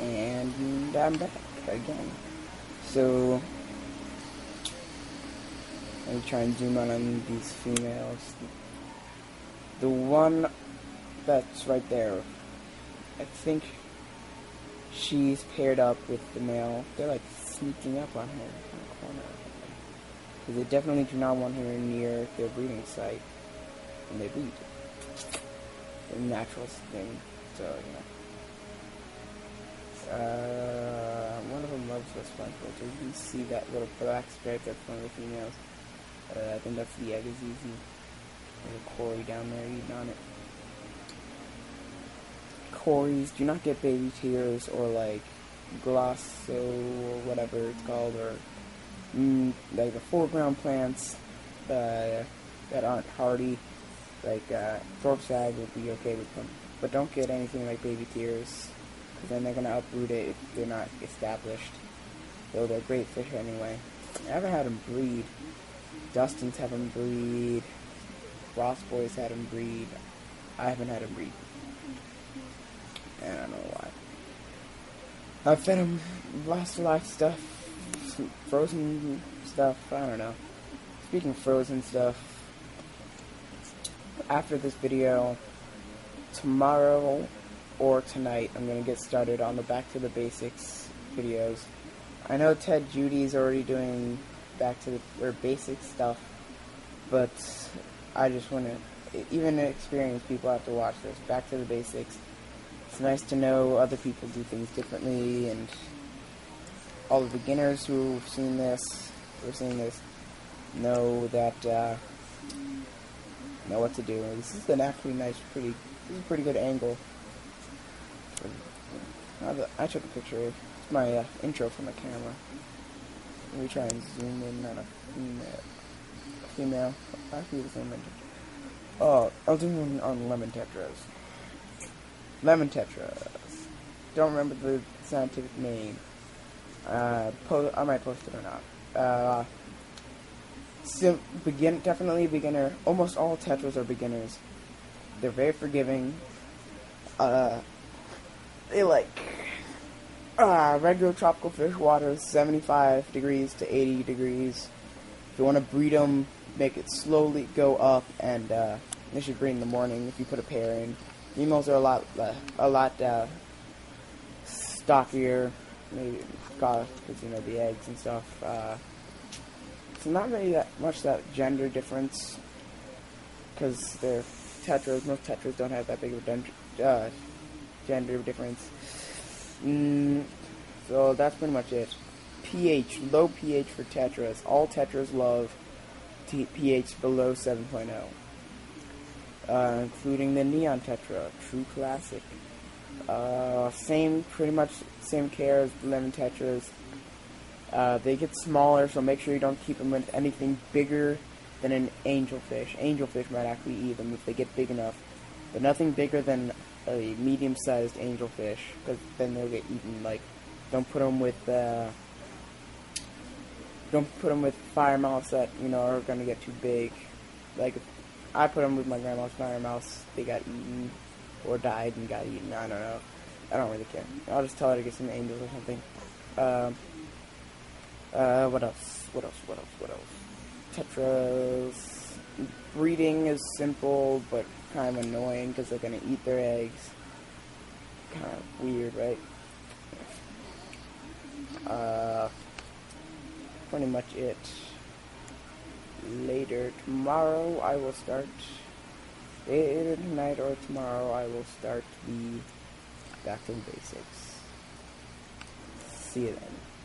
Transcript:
And I'm back again. So, let me try and zoom in on these females. The one that's right there, I think she's paired up with the male. They're like sneaking up on her in the corner. Because they definitely do not want her near their breeding site when they breed. The natural thing, so, you know. This one, so you see that little black stripe that's one of the females. Uh, I think that's the egg is easy. There's a Cory down there eating on it. Corys do not get baby tears or like glosso or whatever it's called or mm, like the foreground plants uh, that aren't hardy. Like uh, Dwarf Sag would be okay with them, but don't get anything like baby tears because then they're gonna uproot it if they're not established. Though they're great fish anyway. I haven't had them breed. Dustin's had them breed. Ross Boys had them breed. I haven't had them breed. And I don't know why. I've fed them lost life stuff, frozen stuff. I don't know. Speaking of frozen stuff, after this video, tomorrow or tonight, I'm gonna get started on the Back to the Basics videos. I know Ted Judy's already doing back to the or basic stuff, but I just want to even experienced people have to watch this. Back to the basics. It's nice to know other people do things differently, and all the beginners who've seen this, who've seen this, know that uh, know what to do. This is an actually nice, pretty, this is a pretty good angle. I took a picture. It's my uh, intro from the camera. Let me try and zoom in on a female. Female. Actually, the same image. Oh, I'll zoom in on lemon tetras. Lemon tetras. Don't remember the scientific name. Uh, I might post it or not. Uh, sim- begin definitely beginner. Almost all tetras are beginners. They're very forgiving. Uh, they like uh, regular tropical fish water is 75 degrees to 80 degrees. If you want to breed them, make it slowly go up, and uh, they should breed in the morning if you put a pair in. Females are a lot, uh, a lot uh, stockier, maybe because you know the eggs and stuff. Uh, it's not really that much that gender difference because they're tetras. Most tetras don't have that big of a uh, gender difference. Mm, so that's pretty much it. pH, low pH for tetras. All tetras love pH below 7.0. Uh, including the Neon Tetra, true classic. Uh, same, pretty much same care as the Lemon Tetras. Uh, they get smaller, so make sure you don't keep them with anything bigger than an angelfish. Angelfish might actually eat them if they get big enough, but nothing bigger than a medium-sized angelfish, because then they'll get eaten. Like, don't put them with uh, don't put them with firemouths that you know are gonna get too big. Like, I put them with my grandma's firemouths, they got eaten or died and got eaten. I don't know. I don't really care. I'll just tell her to get some angels or something. Um, uh, what else? What else? What else? What else? Tetras. Breeding is simple, but kind of annoying because they're gonna eat their eggs. Kind of weird, right? Uh, pretty much it. Later tomorrow, I will start. Later tonight or tomorrow, I will start the back to basics. See you then.